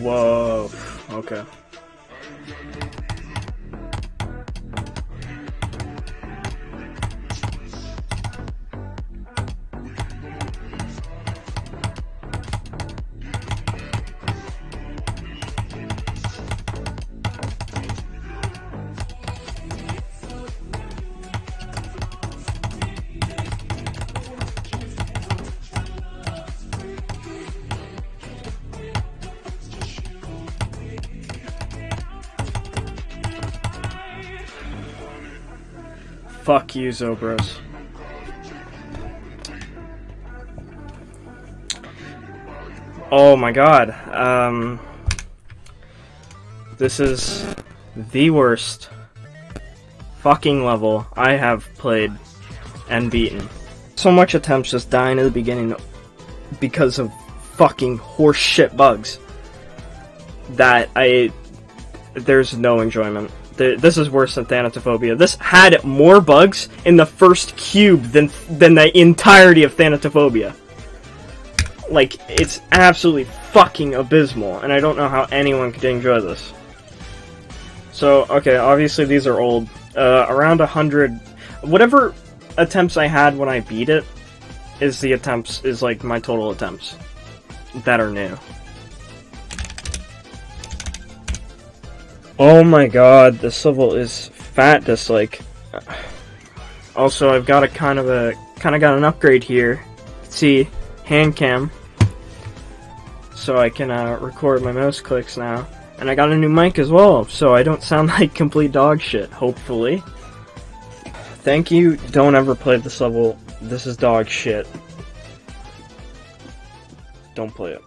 Whoa. Okay. Fuck you, Zobros. Oh my god. Um, this is the worst fucking level I have played and beaten. So much attempts just dying at the beginning because of fucking horseshit bugs that I there's no enjoyment. Th- This is worse than Thanatophobia. This had more bugs in the first cube than than the entirety of Thanatophobia. Like it's absolutely fucking abysmal, and I don't know how anyone could enjoy this. So okay, obviously these are old. Uh, around a hundred, whatever attempts I had when I beat it, is the attempts is like my total attempts that are new. Oh my god, this level is fat dislike. Also, I've got a kind of a kind of got an upgrade here. See, hand cam, so I can uh, record my mouse clicks now. And I got a new mic as well, so I don't sound like complete dog shit. Hopefully. Thank you. Don't ever play this level. This is dog shit. Don't play it.